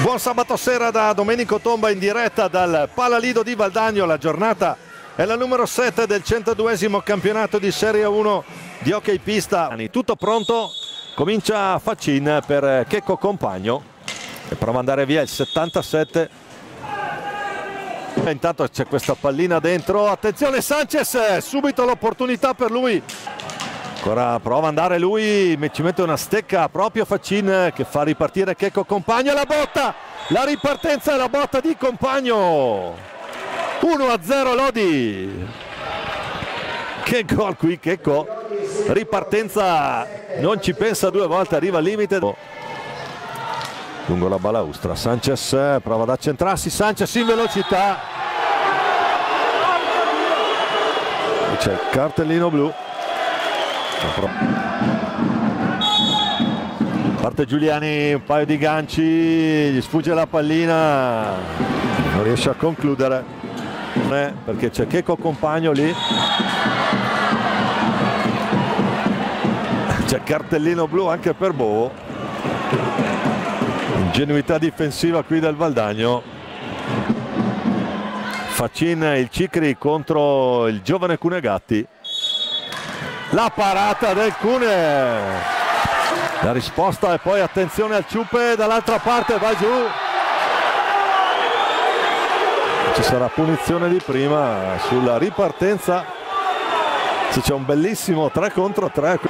Buon sabato sera da Domenico Tomba in diretta dal Palalido di Valdagno. La giornata è la numero 7 del 102 campionato di Serie 1 di hockey pista. Tutto pronto, comincia Faccin per Checco Compagno e prova ad andare via il 77. Intanto c'è questa pallina dentro, attenzione Sanchez, subito l'opportunità per lui Ancora prova ad andare lui, ci mette una stecca proprio Faccin che fa ripartire Checco Compagno, la botta, la ripartenza e la botta di Compagno. 1-0 Lodi. Che gol qui Checco, ripartenza, non ci pensa due volte, arriva al limite. Lungo la balaustra, Sanchez prova ad accentrarsi, Sanchez in velocità. C'è il cartellino blu. Parte Giuliani un paio di ganci, gli sfugge la pallina, non riesce a concludere perché c'è Checo compagno lì. C'è cartellino blu anche per Bovo. Ingenuità difensiva qui del Valdagno. Faccin il Cicri contro il giovane Cunegatti la parata del Cune la risposta e poi attenzione al Ciuppe dall'altra parte va giù. Ci sarà punizione di prima sulla ripartenza. C'è un bellissimo 3 contro 3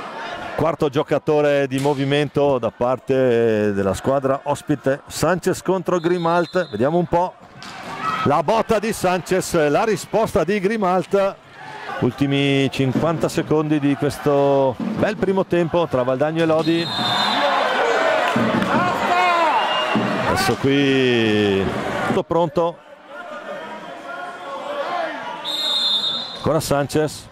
quarto giocatore di movimento da parte della squadra ospite Sanchez contro Grimalt. Vediamo un po' la botta di Sanchez la risposta di Grimalt ultimi 50 secondi di questo bel primo tempo tra Valdagno e Lodi. Adesso qui tutto pronto. Ancora Sanchez.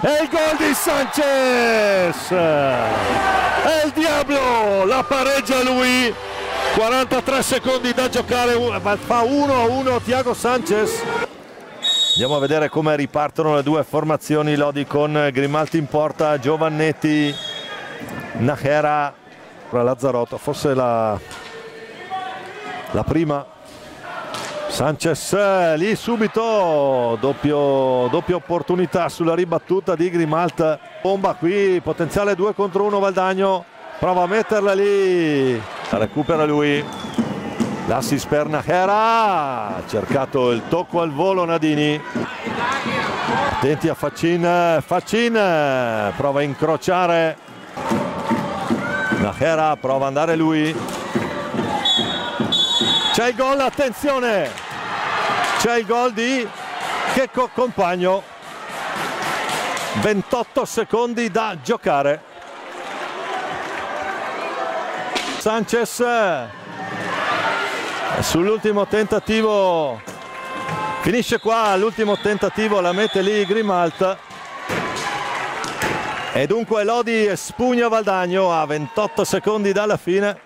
E il gol di Sanchez! È il Diablo la pareggia lui. 43 secondi da giocare. Fa 1 a 1 Tiago Sanchez Andiamo a vedere come ripartono le due formazioni Lodi con Grimalti in porta, Giovannetti, Nachera, Lazzarotto, forse la, la prima. Sanchez lì subito, doppio, doppia opportunità sulla ribattuta di Grimalt. Bomba qui, potenziale 2 contro 1 Valdagno, prova a metterla lì, recupera lui. L'assist per Nachera, ha cercato il tocco al volo Nadini. Attenti a Faccin, Faccin prova a incrociare. Nachera prova ad andare lui. C'è il gol, attenzione! C'è il gol di Checco Compagno. 28 secondi da giocare. Sanchez sull'ultimo tentativo finisce qua l'ultimo tentativo la mette lì Grimalt. E dunque Lodi spugna Valdagno a 28 secondi dalla fine